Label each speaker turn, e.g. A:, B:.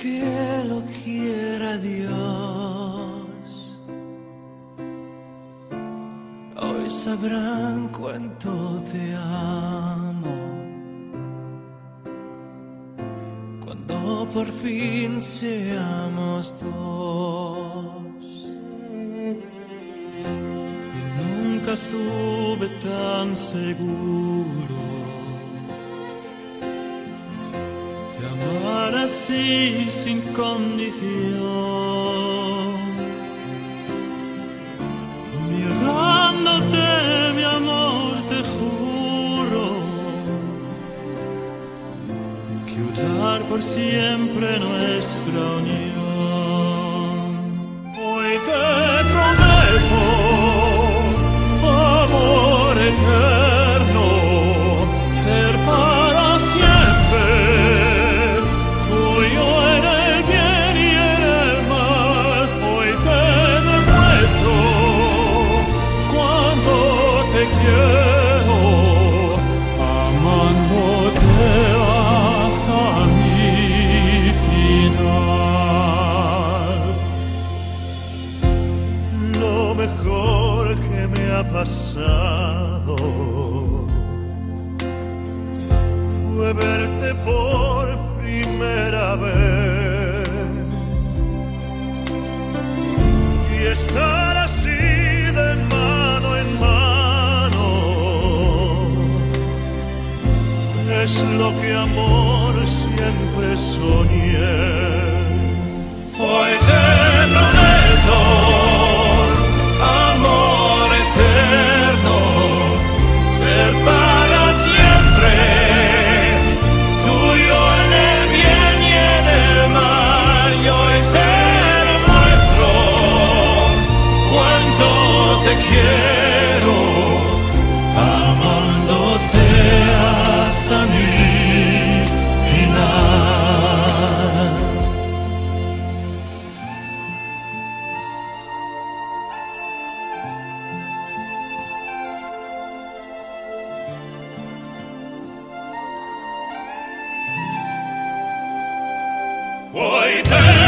A: que lo quiera Dios. Hoy sabrán cuánto te amo. Cuando por fin seamos dos. Y nunca estuve tan seguro de amar así sin condición. Mirándote, mi amor, te juro que por siempre nuestra unión. Hoy te mejor que me ha pasado fue verte por primera vez y estar así de mano en mano es lo que amor siempre soñé. Leute.